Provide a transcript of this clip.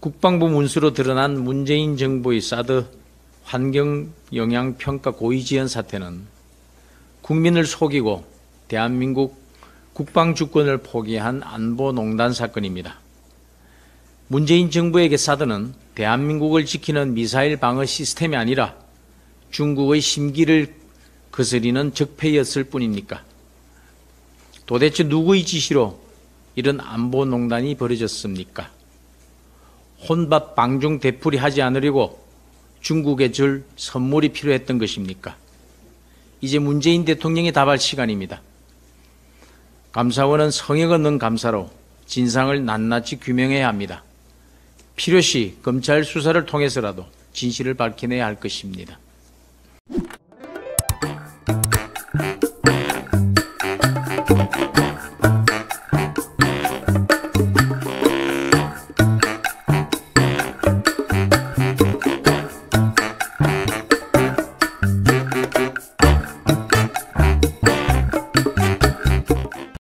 국방부 문수로 드러난 문재인 정부의 사드 환경 영향 평가 고의 지연 사태는 국민을 속이고 대한민국 국방 주권을 포기한 안보 농단 사건입니다. 문재인 정부에게 사드는 대한민국을 지키는 미사일 방어 시스템이 아니라 중국의 심기를 거스리는 적폐였을 뿐입니까? 도대체 누구의 지시로 이런 안보 농단이 벌어졌습니까? 혼밥 방중 대풀이 하지 않으려고 중국에 줄 선물이 필요했던 것입니까? 이제 문재인 대통령이 답할 시간입니다. 감사원은 성역 없는 감사로 진상을 낱낱이 규명해야 합니다. 필요시 검찰 수사를 통해서라도 진실을 밝혀내야 할 것입니다.